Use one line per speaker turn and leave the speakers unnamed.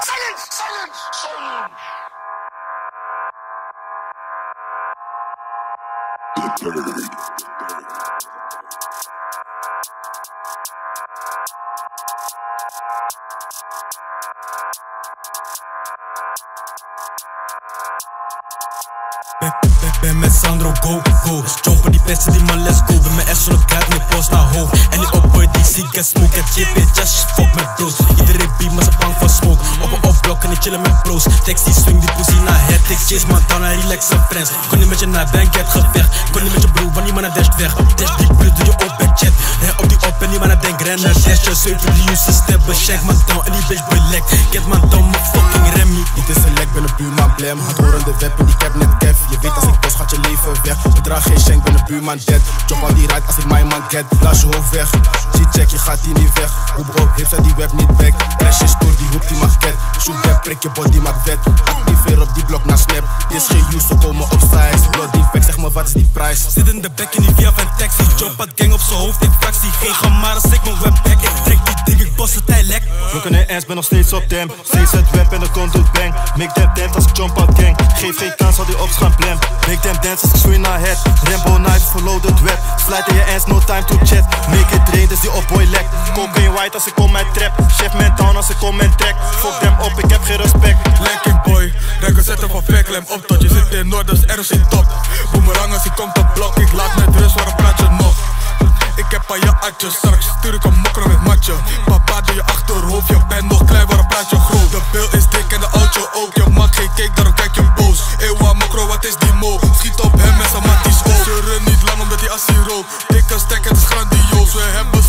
Silence! Silence! Silence!
Ben, ben, ben met Sandro, go, go. Jumpen die pesten, die man, let's go. Ben mijn ass op kruid, nu post naar hoog. En die opboy die ziek en smoke En chip in just fuck met bros Iedereen beat, maar ze bang van smoke. Op een opblok en die chillen met bros Text die swing, die pussy naar het. Ik chase man down en relax zijn friends. Kon niet met je naar bank, het gevecht. Kon niet met je broer, want die mannen dasht weg 7 die use steppen Shank man down en die bitch belek. Get man down, my fucking Remy.
Niet is een lek, ben een buurman blem Hard horende web in die cap net kef. Je weet als ik bos gaat je leven weg. Bedrag geen schenk, ben een buurman dead. Job al die ride als ik mijn man get Laat je hoofd weg. Zie check, je gaat hier niet weg. Hoep op, heeft zij die web niet back? Crash is door, die hoek die mag get. Shoot back, prik je body maakt wet. Activeer op die blok naar snap. Dit is geen use, we komen op size. Blood die zeg maar wat is die prijs
Zit in de back in die via van taxi Job had gang op zijn hoofd in fractie Geen gemaar als ik mijn webback Ik trek die het hij lek.
Broken en ass, ben nog steeds op them Steeds het web en de kont doet bang. Make them dance als ik jump out gang. Geef geen kans, al die ops gaan blam. Make them dance als ik swing naar het. Rambo knife, follow the web. Slide in je ass, no time to chat. Make it rain, dus die opboy lek. Cocaine white als ik kom mijn trap. Chef man down als ik kom mijn track Fuck them op, ik heb geen respect.
Lekking boy, rekken zetten van Faklem op tot je zit in Noord, dus er in top. Straks stuur ik een mokro met matje. Papa doe je achterhoofd, je bent nog klein, waarom praat je groot? De bil is dik en de auto ook, je maakt geen cake, daarom kijk je boos. Ewa mokro, wat is die mo? Schiet op hem en zijn matties ook. Zeuren niet lang omdat hij assie rookt. Dikke stek, het is grandioos, we hebben